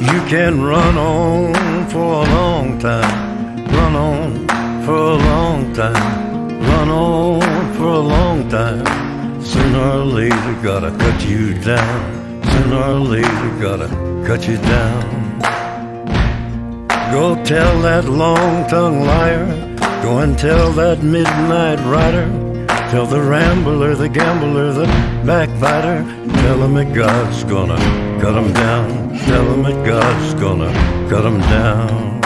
You can run on for a long time, run on for a long time, run on for a long time. Sooner or later, gotta cut you down. Sooner or later, gotta cut you down. Go tell that long tongued liar. Go and tell that midnight rider. Tell the rambler, the gambler, the backbiter. Tell him that God's gonna cut him down. Tell him that God's gonna cut him down.